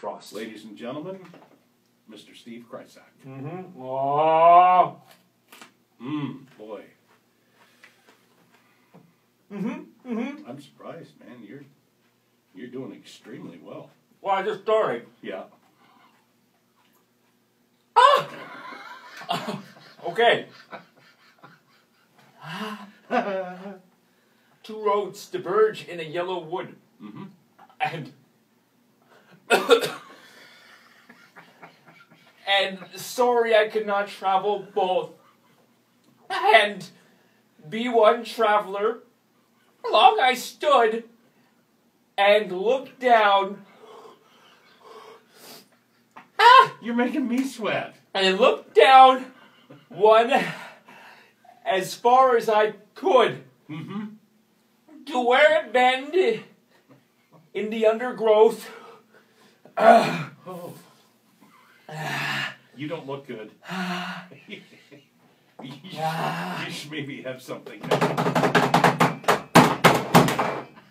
Frost. Ladies and gentlemen, Mr. Steve Krysak. Mm-hmm. Oh. Mmm, boy. Mm-hmm. Mm-hmm. I'm surprised, man. You're you're doing extremely well. Why just story? Yeah. Ah! Okay. Two roads diverge in a yellow wood, Mm-hmm. and and sorry I could not travel both. And be one traveler, long I stood and looked down. Ah! You're making me sweat. and I looked down one as far as I could Mm-hmm. to where it bend in the undergrowth. Ah, Oh. You don't look good. you, should, you should maybe have something.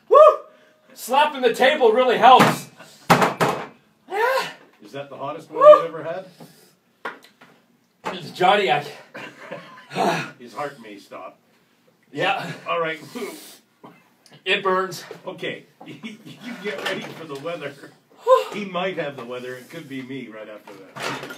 Woo! Slapping the table really helps. Is that the hottest one you've ever had? It's Johnny, I, His heart may stop. yeah, All right. it burns. Okay. You get ready for the weather. He might have the weather. It could be me right after that.